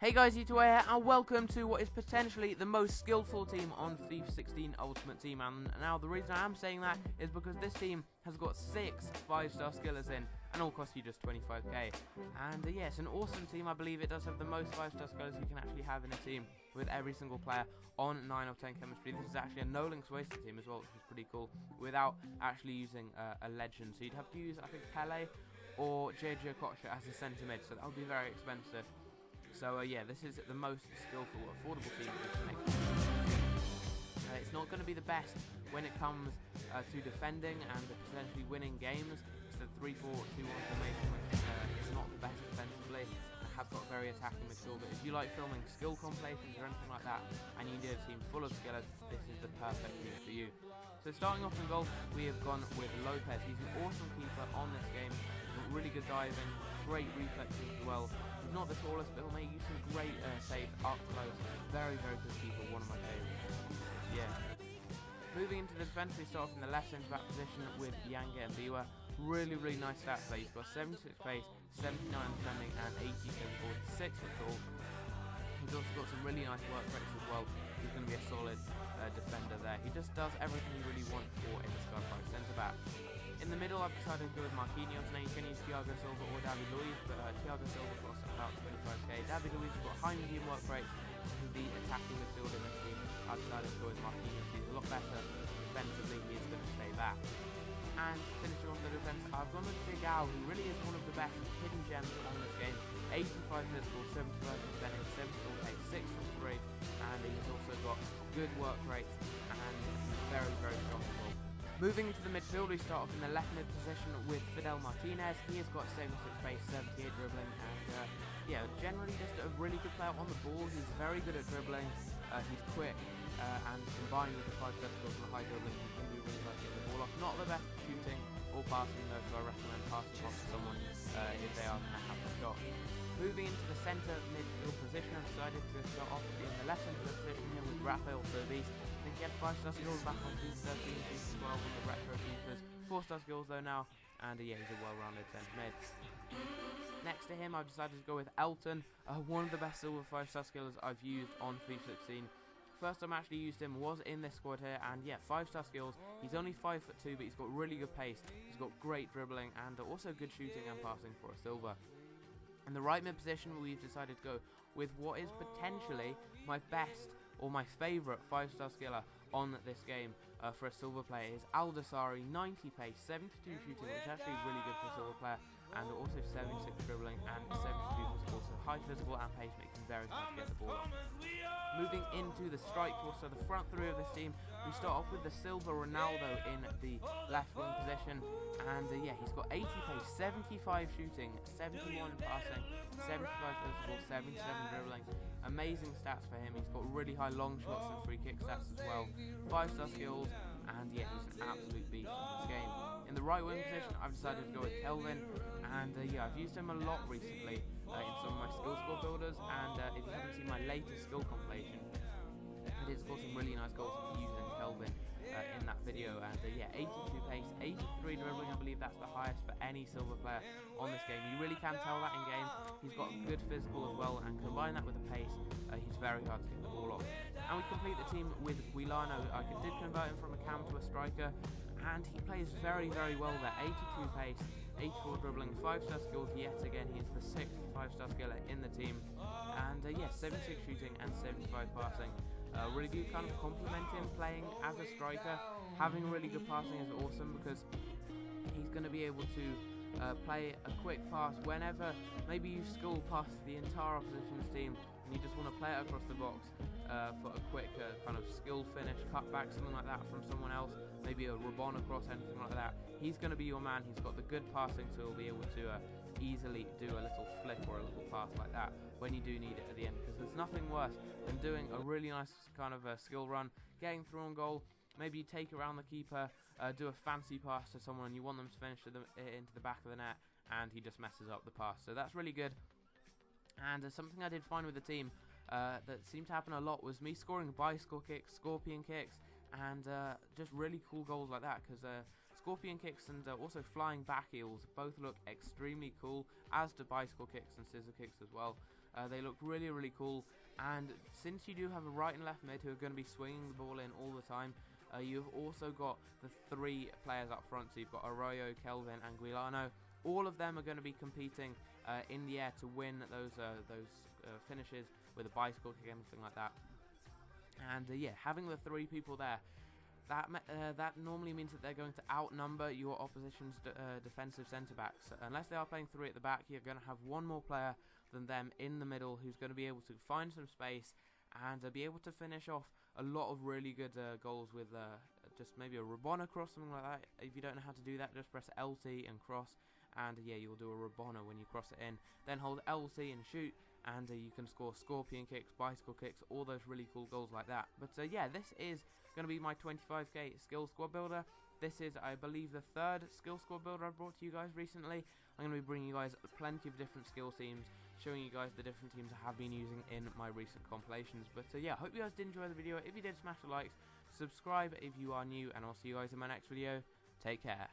Hey guys, you two here, and welcome to what is potentially the most skillful team on FIFA 16 Ultimate Team. And now the reason I am saying that is because this team has got six five-star skillers in, and all cost you just 25k. And uh, it's an awesome team. I believe it does have the most five-star skillers you can actually have in a team with every single player on 9 of 10 chemistry. This is actually a no links wasted team as well, which is pretty cool, without actually using uh, a legend. So you'd have to use, I think, Pele or JJ Okocha as a centre mid, so that would be very expensive. So uh, yeah, this is the most skillful, affordable team you can make. Uh, it's not going to be the best when it comes uh, to defending and potentially winning games. It's the 3-4-2-1 formation, which uh, is not the best defensively. I have got very attacking midfield, but if you like filming skill compilations or anything like that, and you need a team full of skillers, this is the perfect team for you. So starting off in goal, we have gone with Lopez. He's an awesome keeper on this game. Really good diving, great reflexes as well. He's not the tallest, but he'll make you some great uh, saves up close. Very, very good keeper, one of my favourites. Yeah. Moving into the defensive start in the left centre back position with Yanga-Mbiwa. Really, really nice stats there. He's got 76 pace, 79 defending, and 87 forward, 6 foot tall. He's also got some really nice work rates as well. He's going to be a solid uh, defender there. He just does everything you really want for the Sky Prize centre back. In the middle, I've decided to go with Marquinhos. Now you can use Thiago Silva or David Luiz, but uh, Thiago Silva costs about 25k. David Luiz has got high medium work rates. He's the attacking midfielder in this team. I've decided to go with Marquinhos. He's a lot better defensively. He is going to stay back. And finishing off the defence, I've gone with Digao, who really is one of the best hidden gems on this game. 85 physical, 75 defending, 74 pace, 6 from 3, and he's also got good work rates and very, very strong. Moving into the midfield, we start off in the left mid position with Fidel Martinez. He has got 76 pace, 78 dribbling, and uh, yeah, generally just a really good player on the ball. He's very good at dribbling, uh, he's quick, uh, and combined with the 5 physicals and the high dribbling, he can be really good get the ball off. Not the best shooting or passing though, so I recommend passing off to someone uh, if they are going to have the shot. Moving into the centre midfield position, I've decided to start off in the left centre position here with Rafael Sobis. I think he had 5 star skills back on 2013, 2012 on the retro keepers. 4 star skills though now, and uh, yeah, he's a well-rounded centre mid. Next to him, I've decided to go with Elton, uh, one of the best silver 5 star skills I've used on FIFA 16. First time I actually used him was in this squad here, and yeah, 5 star skills. He's only 5 foot 2, but he's got really good pace. He's got great dribbling, and also good shooting and passing for a silver. In the right mid position, we've decided to go with what is potentially my best or my favourite 5-star skiller on this game uh, for a silver player is Al-Dawsari, 90 pace, 72 shooting, which is actually really good for a silver player, and also 76 dribbling and 72 physical, so high physical and pace him very hard to get the ball off. Moving into the strike force, so the front three of this team, we start off with the silver Ronaldo in the left wing position, and uh, yeah, he's got 80 pace, 75 shooting, 71 passing, 75 physical, 77 dribbling. Amazing stats for him. He's got really high long shots and free kick stats as well. 5 star skills, and yeah, he's an absolute beast in this game. In the right wing position, I've decided to go with Kelvin, and uh, yeah, I've used him a lot recently uh, in some of my skill squad builders, and uh, if you haven't seen my latest skill compilation, I did score some really nice goals using Kelvin uh, in that video. And uh, yeah, 82 pace, 83 dribbling. I believe that's the highest for any silver player on this game. You really can tell that in game. He's got good physical as well, and combine that with the pace, uh, he's very hard to get the ball off. And we complete the team with Giuliano. I did convert him from a cam to a striker, and he plays very, very well there. 82 pace, 84 dribbling, 5 star skills yet again. He's the sixth 5 star skiller in the team. And uh, yeah, 76 shooting and 75 passing. Uh, really do kind of complement him playing as a striker. Having really good passing is awesome because he's going to be able to uh, play a quick pass whenever maybe you school past the entire opposition's team and you just want to play it across the box uh, for a quick uh, kind of skill finish, cutback, something like that from someone else, maybe a Rabona cross, anything like that. He's going to be your man. He's got the good passing, so he'll be able to uh, easily do a little flick or a little pass like that when you do need it at the end. Because there's nothing worse than doing a really nice kind of a skill run, getting through on goal. Maybe you take around the keeper, uh, do a fancy pass to someone, and you want them to finish into the back of the net, and he just messes up the pass. So that's really good. And uh, something I did find with the team uh, that seemed to happen a lot was me scoring bicycle kicks, scorpion kicks, and uh, just really cool goals like that because uh, scorpion kicks and uh, also flying back heels both look extremely cool, as do bicycle kicks and scissor kicks as well. Uh, they look really, really cool. And since you do have a right and left mid who are going to be swinging the ball in all the time, uh, you've also got the three players up front. So you've got Arroyo, Kelvin, and Giuliano. All of them are going to be competing uh, in the air to win those uh, those uh, finishes with a bicycle kick, anything like that. And uh, yeah, having the three people there that uh, that normally means that they're going to outnumber your opposition's uh, defensive centre backs. Unless they are playing three at the back, you're going to have one more player than them in the middle who's going to be able to find some space and uh, be able to finish off a lot of really good uh, goals with uh, just maybe a Rabona cross, something like that. If you don't know how to do that, just press LT and cross, and yeah, you'll do a Rabona when you cross it in. Then hold LC and shoot, and uh, you can score scorpion kicks, bicycle kicks, all those really cool goals like that. But uh, yeah, this is going to be my 25k skill squad builder. This is, I believe, the third skill squad builder I've brought to you guys recently. I'm going to be bringing you guys plenty of different skill teams, showing you guys the different teams I have been using in my recent compilations. But uh, yeah, hope you guys did enjoy the video. If you did, smash the likes, subscribe if you are new, and I'll see you guys in my next video. Take care.